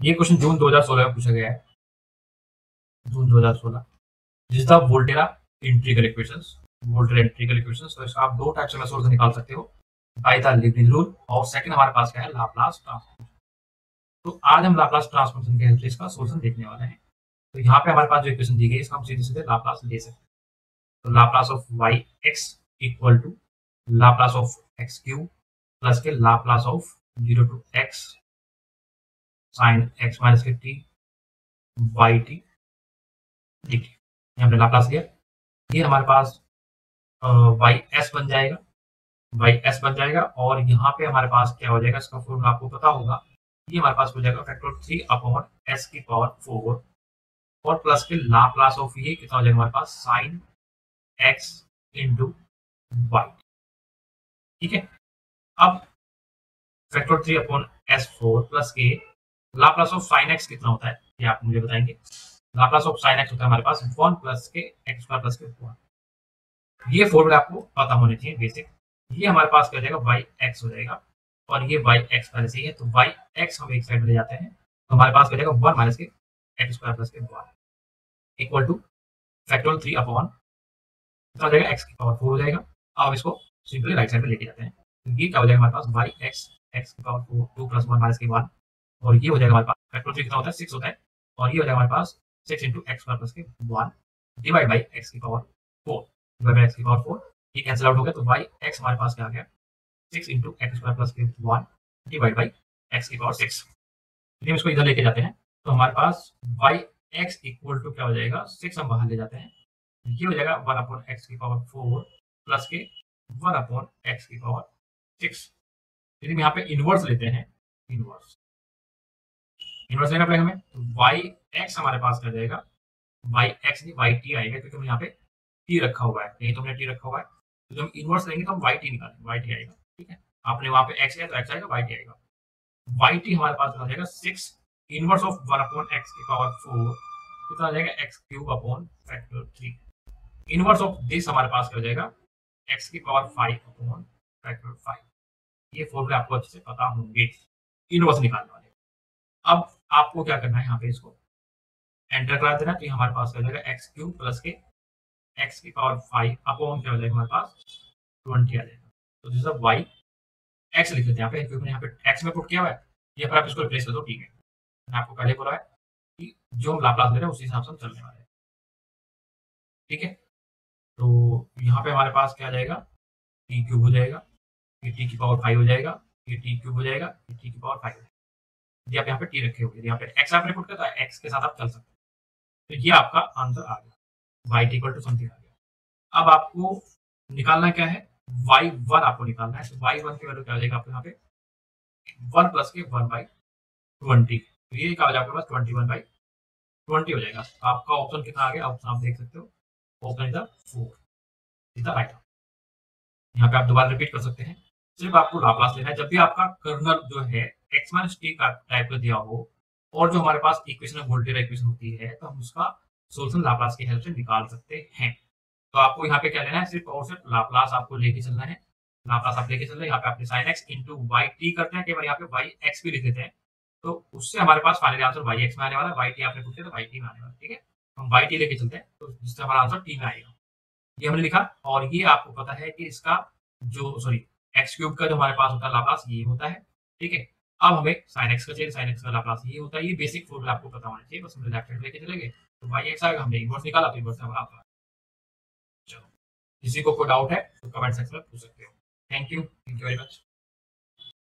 ये क्वेश्चन जून 2016 में पूछा गया है। जून 2016 this the Volterra integral equations Volterra integral equations तो आप दो टाइप से सोल्यूशन निकाल सकते हो। बाय द लिबनिज रूल और सेकंड हमारे पास क्या है? लाप्लास ट्रांसफॉर्मेशन तो आज हम लाप्लास ट्रांसफॉर्मेशन के हेल्प से इसका सोल्यूशन देखने वाले हैं। तो यहाँ पे हमारे पास जो इक्वेशन दी गई है, इसका हम सीधे सीधे लाप्लास ले सकते हैं। तो Laplace of Y X equal to Laplace of X cube plus के Laplace of zero to X sine X minus के टी वाई टी। टी हमने लाप्लास लिया ये हमारे पास वाई एस बन जाएगा। वाई एस बन जाएगा और यहाँ पे हमारे पास क्या हो जाएगा? इसका फॉर्मूला आपको पता होगा। ये हमारे पास हो जाएगा फैक्टर थ्री अपॉन एस की पावर फोर और प्लस के लाप्लास ऑफ़ ये कितना हो जाएगा हमारे पास? साइन एक्स इंटू वाई ठीक है? अब factor three upon S four plus के लाप्लास ऑफ़ साइन एक्स कितना होता है? ये आप मुझे बताएँगे। लाप्लास ऑफ़ साइन एक्स होता है हमारे पास one plus K X square plus K one ये फॉर्मूला आपको पता होने चाहिए बेसिक ये हमारे पास क्या जाएगा? वाई एक्स हो जाएगा। और ये वाई एक्स पहले से ही है तो वाई एक्स हम एक साइड में ले जाते हैं। तो हमारे पास क्या जाएगा? वन माइनस के एक्स स्क्वायर प्लस के one equal to factorial three upon कितना हो जाएगा? एक्स की पावर फोर हो जाएगा। अब इसको सिंपली राइट साइड में लेके जाते हैं। तो ये क्या हो जाएगा? हमारे पास वाई एक्स एक्स की power four two plus one minus के वन और ये हो जाएगा हमारे पास फैक्टर थ्री कितना होता है? सिक्स होता है। और ये हो जाएगा हमारे पास six into X square plus के वन डिवाइड बाई एक्स की power four divide by X की पावर फोर ये कैंसिल आउट हो गया तो वाई एक्स हमारे पास क्या आ गया? Six into X square plus के वन डिवाइड बाई एक्स की पावर सिक्स हम इसको इधर लेके जाते हैं तो हमारे पास वाई एक्स इक्वल टू क्या हो जाएगा? सिक्स हम बाहर ले जाते हैं। ये हो जाएगा वन अपॉन एक्स की power four plus k one upon x की पावर सिक्स यदि हम यहाँ पे इनवर्स लेते हैं इनवर्स इनवर्स लेना पड़ेगा हमें तो वाई एक्स हमारे पास क्या जाएगा। वाई एक्स नहीं वाई टी आएगा, क्योंकि हम यहाँ पे टी रखा हुआ है। यही तो हमने टी रखा हुआ है। तो जब हम इनवर्स लेंगे तो हम वाई टी निकालेंगे वाई टी आएगा, ठीक है? आपने वहाँ पे एक्स लिया तो एक्स आएगा वाई टी आएगा। वाई टी हमारे पास आ जाएगा six inverse of one upon x की पावर फोर कितना आ जाएगा x cube upon factor three inverse of this हमारे पास क्या हो जाएगा एक्स की power five upon factor five ये फॉर्मूले आपको अच्छे से पता होंगे। इनवर्स निकालने वाले। अब आपको क्या करना है यहाँ पे इसको एंटर करा देना तो हमारे पास हो जाएगा x cube plus k x की पावर फाइव अपॉन क्या हो जाएगा हमारे पास? ट्वेंटी आ जाएगा। तो दिस वाई एक्स लिख लेते हैं यहाँ पे यहाँ पे एक्स में पुट किया हुआ है, ये पर आप इसको रिप्लेस कर दो, ठीक है। मैंने आपको पहले बोला है कि जो हम लाप्लास ले रहे हैं, उसी हिसाब से हम चलने वाले ठीक है? तो यहाँ पे हमारे पास क्या आ जाएगा? टी क्यूब हो जाएगा, ये टी की पावर फाइव हो जाएगा, ये टी क्यूब हो जाएगा, ये टी की पावर फाइव हो यदि आप यहाँ पे टी रखे हुए यहाँ पे एक्स आपने पुट किया तो एक्स के साथ आप चल सकते तो ये आपका आंसर आ गया। वाई इक्वल टू समथिंग आ गया। अब आपको निकालना क्या है? वाई वन आपको निकालना है। तो वाई वन की वैल्यू क्या हो जाएगा आपको यहाँ पे? One plus k one by twenty तो ये क्या हो जाएगा आपके पास? ट्वेंटी वन बाई ट्वेंटी हो जाएगा। तो आपका ऑप्शन कितना आ गया? ऑप्शन आप देख सकते हो। ऑप्शन इधर फोर इधर राइट यहाँ पे आप दोबारा रिपीट कर सकते हैं। सिर्फ़ आपको लाप्लास लेना है, जब भी आपका कर्नल जो है एक्स माइनस टी का टाइप का दिया हो, और जो हमारे पास इक्वेशन वोल्टेज इक्वेशन होती है तो हम उसका सोल्यूशन लाप्लास की हेल्प से निकाल सकते हैं। तो आपको यहाँ पे क्या लेना है? सिर्फ़ और सिर्फ़ लाप्लास आपको लेके चलना है। लाप्लास आप लेके चल रहे हैं, यहाँ पे आपने sine x into y t करते हैं केवल यहाँ पे वाई एक्स भी लिख देते हैं। तो उससे हमारे पास फाइनली आंसर वाई एक्स में आने वाला है वाई टी आपने पूछते तो वाई टी में आने वाला ठीक है? हम वाई टी लेके चलते हैं तो जिससे हमारा आंसर टी में आएगा। ये हमने लिखा, और ये आपको पता है कि इसका जो सॉरी एक्स क्यूब का जो हमारे पास होता है लाप्लास ये होता है, ठीक है? अब हमें साइन एक्स का चाहिए साइन एक्स का लाप्लास ये होता है, ये बेसिक फॉर्मूला आपको पता होना चाहिए, बस हम लेफ़्ट हैंड लेके चलेंगे तो वाई एक्स आएगा, हमने इनवर्स निकाला तो इनवर्स हमारा चलो, किसी को कोई डाउट है तो कमेंट सेक्शन में पूछ सकते हो। Thank you thank you very much